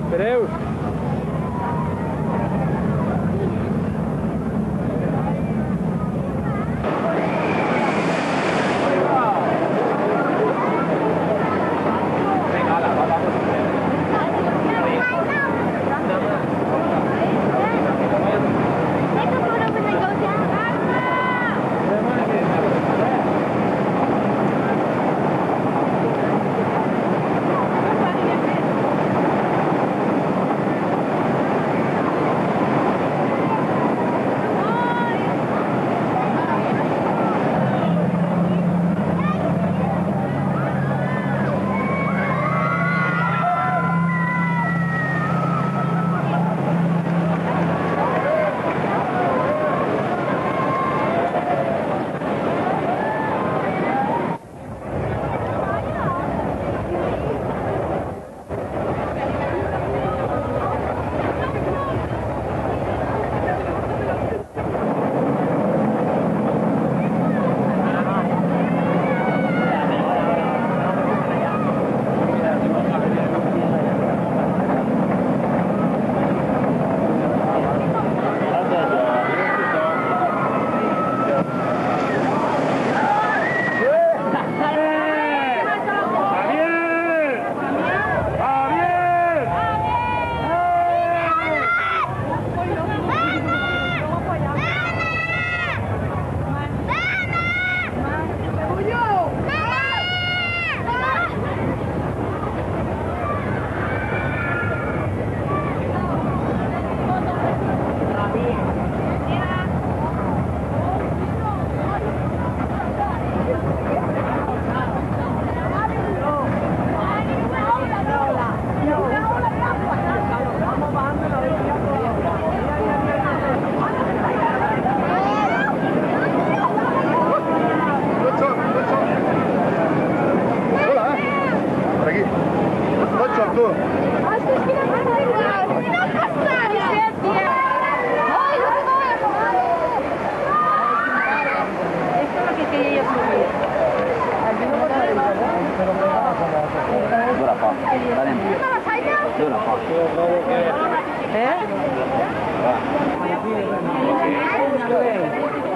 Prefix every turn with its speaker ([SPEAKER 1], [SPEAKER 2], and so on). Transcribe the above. [SPEAKER 1] Deus, Dove la porti? Eh?